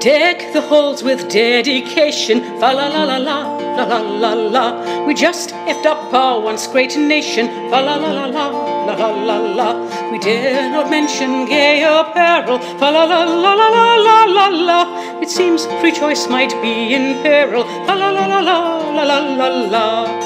deck the halls with dedication. Fa la la la la, la la la la. We just effed up our once great nation. Fa la la la la, la la la la. We dare not mention gay apparel. Fa la la la la la la la la. It seems free choice might be in peril. Fa la la la la la la la la.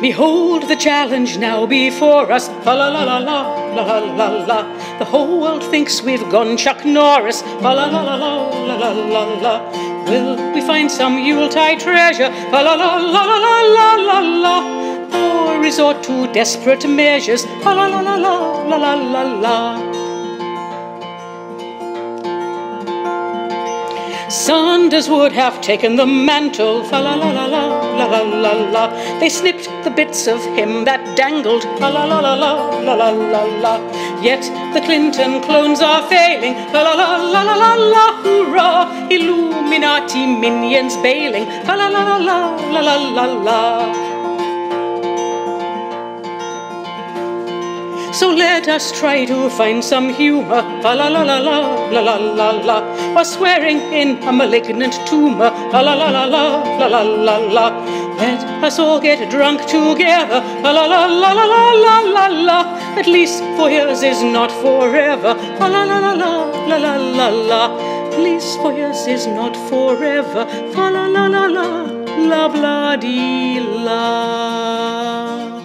Behold the challenge now before us. La la la la la la la la. The whole world thinks we've gone Chuck Norris. La la la la la la la la. Will we find some Yuletide treasure? La la la la la la la la. Or resort to desperate measures? La la la la la la la la. Sanders would have taken the mantle, fa la la la la la la la la. They snipped the bits of him that dangled, fa la la la la la la la la. Yet the Clinton clones are failing, la la la la la la la. Hurrah! Illuminati minions bailing, fa la la la la la la la la. So let us try to find some humor, la la la la la la la la la, while swearing in a malignant tumor, la la la la la la la la la. Let us all get drunk together, la la la la la la la la. At least four years is not forever, la la la la la la la la. At least four years is not forever, la la la la la la dee la.